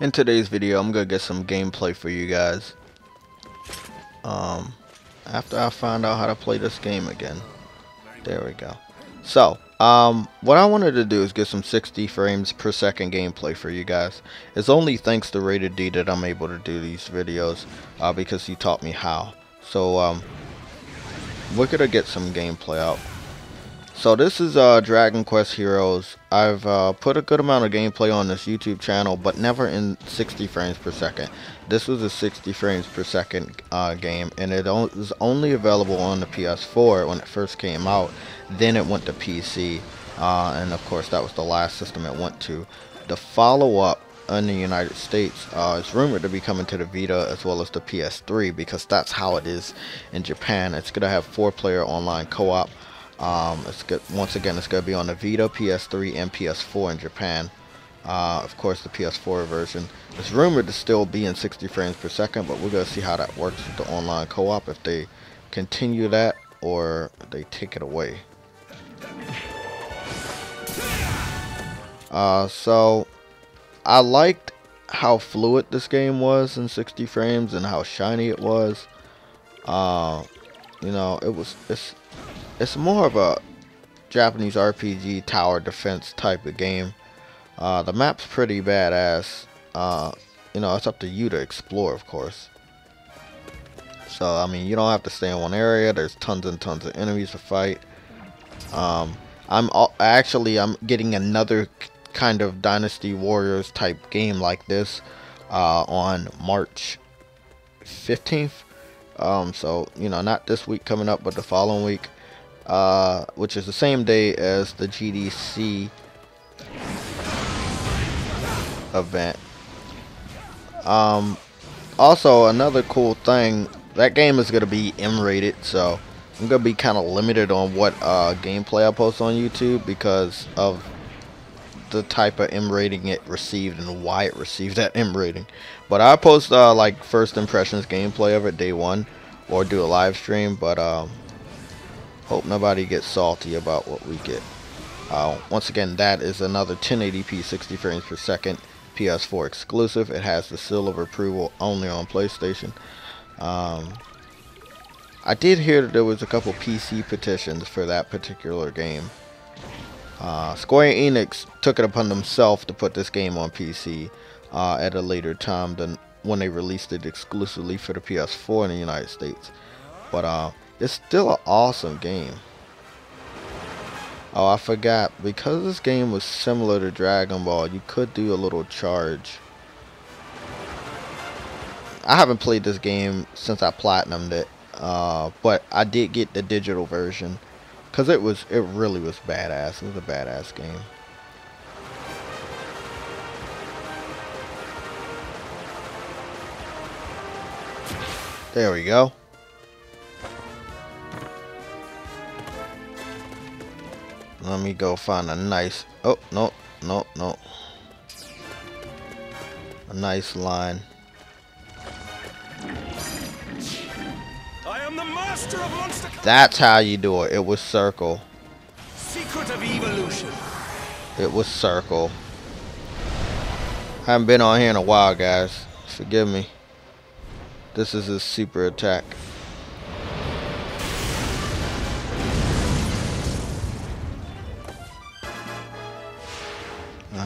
in today's video I'm gonna get some gameplay for you guys. Um after I find out how to play this game again. There we go. So um what I wanted to do is get some 60 frames per second gameplay for you guys. It's only thanks to Rated D that I'm able to do these videos uh, because he taught me how. So um we're gonna get some gameplay out so this is uh, Dragon Quest Heroes. I've uh, put a good amount of gameplay on this YouTube channel, but never in 60 frames per second. This was a 60 frames per second uh, game, and it was only available on the PS4 when it first came out. Then it went to PC, uh, and of course that was the last system it went to. The follow-up in the United States uh, is rumored to be coming to the Vita as well as the PS3 because that's how it is in Japan. It's going to have four-player online co-op. Um, it's good. Once again, it's going to be on the Vita, PS3, and PS4 in Japan. Uh, of course, the PS4 version is rumored to still be in 60 frames per second, but we're going to see how that works with the online co-op. If they continue that or they take it away. Uh, so I liked how fluid this game was in 60 frames and how shiny it was. Uh, you know, it was it's it's more of a Japanese RPG tower defense type of game. Uh, the map's pretty badass. Uh, you know, it's up to you to explore, of course. So, I mean, you don't have to stay in one area. There's tons and tons of enemies to fight. Um, I'm actually I'm getting another kind of Dynasty Warriors type game like this uh, on March 15th. Um, so you know, not this week coming up, but the following week uh, which is the same day as the GDC event. Um, also, another cool thing, that game is going to be M-rated, so I'm going to be kind of limited on what uh, gameplay I post on YouTube because of the type of M rating it received and why it received that M rating. But I post uh, like first impressions gameplay of it day one or do a live stream, but um, Hope nobody gets salty about what we get. Uh, once again, that is another 1080p 60 frames per second PS4 exclusive. It has the seal of approval only on PlayStation. Um, I did hear that there was a couple PC petitions for that particular game. Uh, Square Enix took it upon themselves to put this game on PC uh, at a later time than when they released it exclusively for the PS4 in the United States. But uh, it's still an awesome game. Oh, I forgot. Because this game was similar to Dragon Ball, you could do a little charge. I haven't played this game since I platinumed it. Uh, but I did get the digital version. Because it was, it really was badass. It was a badass game. There we go. Let me go find a nice... Oh, no, no, no. A nice line. I am the master of monster... That's how you do it. It was circle. Secret of evolution. It was circle. I haven't been on here in a while, guys. Forgive me. This is a super attack.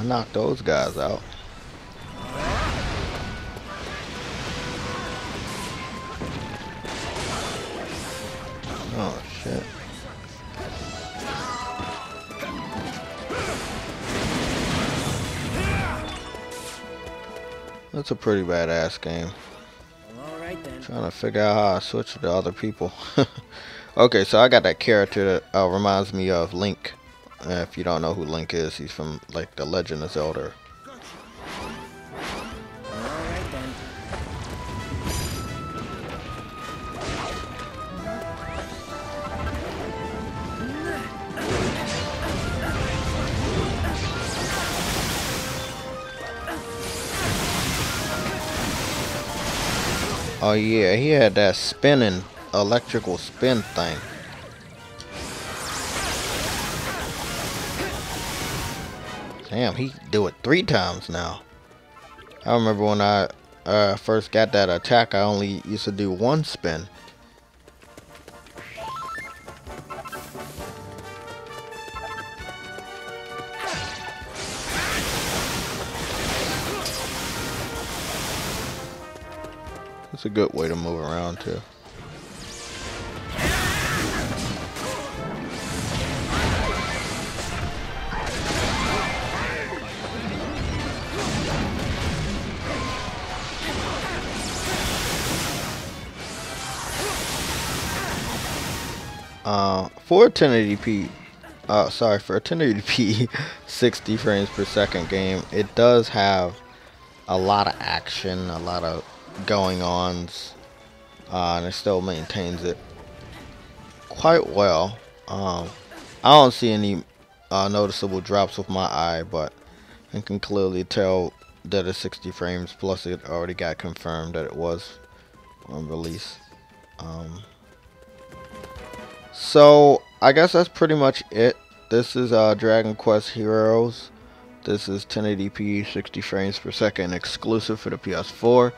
I knocked those guys out. Oh shit. That's a pretty badass game. Trying to figure out how I switch to other people. okay, so I got that character that uh, reminds me of Link. Eh, if you don't know who Link is, he's from like the Legend of Zelda. Oh yeah, he had that spinning electrical spin thing. Damn, he do it three times now. I remember when I uh, first got that attack, I only used to do one spin. It's a good way to move around too. Uh, for 1080p, uh, sorry, for a 1080p 60 frames per second game, it does have a lot of action, a lot of going ons, uh, and it still maintains it quite well. Um, I don't see any uh, noticeable drops with my eye, but I can clearly tell that it's 60 frames. Plus, it already got confirmed that it was on release. Um, so I guess that's pretty much it. This is uh, Dragon Quest Heroes. This is 1080p 60 frames per second exclusive for the PS4.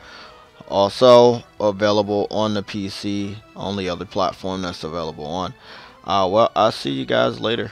Also available on the PC, only other platform that's available on. Uh, well, I'll see you guys later.